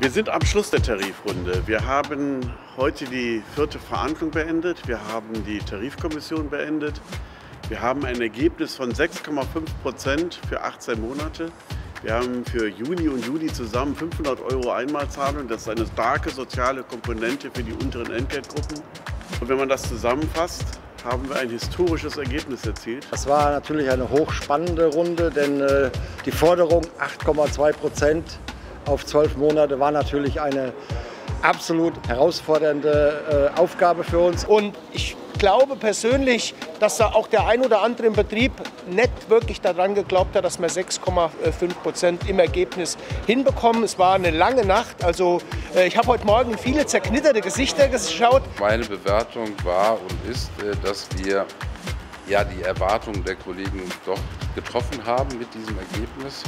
Wir sind am Schluss der Tarifrunde. Wir haben heute die vierte Verhandlung beendet. Wir haben die Tarifkommission beendet. Wir haben ein Ergebnis von 6,5 Prozent für 18 Monate. Wir haben für Juni und Juli zusammen 500 Euro Einmalzahlung. Das ist eine starke soziale Komponente für die unteren Entgeltgruppen. Und wenn man das zusammenfasst, haben wir ein historisches Ergebnis erzielt. Das war natürlich eine hochspannende Runde, denn äh, die Forderung 8,2 Prozent auf zwölf Monate war natürlich eine absolut herausfordernde äh, Aufgabe für uns. Und ich glaube persönlich, dass da auch der ein oder andere im Betrieb nicht wirklich daran geglaubt hat, dass wir 6,5 Prozent im Ergebnis hinbekommen. Es war eine lange Nacht. Also äh, ich habe heute Morgen viele zerknitterte Gesichter geschaut. Meine Bewertung war und ist, äh, dass wir ja die Erwartungen der Kollegen doch getroffen haben mit diesem Ergebnis.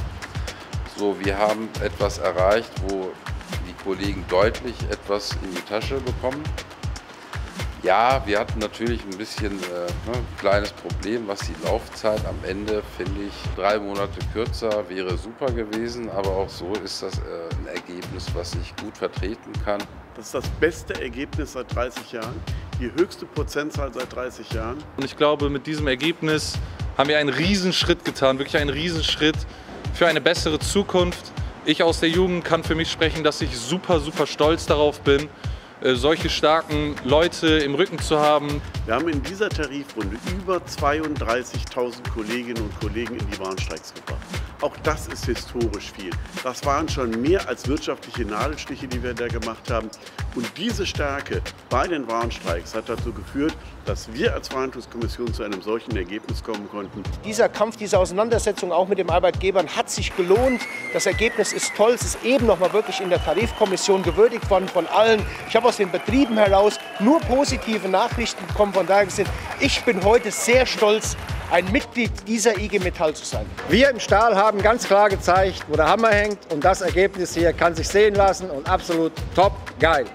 So, wir haben etwas erreicht, wo die Kollegen deutlich etwas in die Tasche bekommen. Ja, wir hatten natürlich ein bisschen äh, ne, kleines Problem, was die Laufzeit am Ende, finde ich, drei Monate kürzer wäre super gewesen, aber auch so ist das äh, ein Ergebnis, was ich gut vertreten kann. Das ist das beste Ergebnis seit 30 Jahren, die höchste Prozentzahl seit 30 Jahren. Und ich glaube, mit diesem Ergebnis haben wir einen Riesenschritt getan, wirklich einen Riesenschritt für eine bessere Zukunft. Ich aus der Jugend kann für mich sprechen, dass ich super, super stolz darauf bin, äh, solche starken Leute im Rücken zu haben. Wir haben in dieser Tarifrunde über 32.000 Kolleginnen und Kollegen in die Warnstreiks gebracht. Auch das ist historisch viel. Das waren schon mehr als wirtschaftliche Nadelstiche, die wir da gemacht haben. Und diese Stärke bei den Warnstreiks hat dazu geführt, dass wir als Verhandlungskommission zu einem solchen Ergebnis kommen konnten. Dieser Kampf, diese Auseinandersetzung auch mit den Arbeitgebern hat sich gelohnt. Das Ergebnis ist toll. Es ist eben noch mal wirklich in der Tarifkommission gewürdigt worden von allen. Ich habe aus den Betrieben heraus nur positive Nachrichten bekommen. Von daher gesehen, ich bin heute sehr stolz ein Mitglied dieser IG Metall zu sein. Wir im Stahl haben ganz klar gezeigt, wo der Hammer hängt und das Ergebnis hier kann sich sehen lassen und absolut top geil.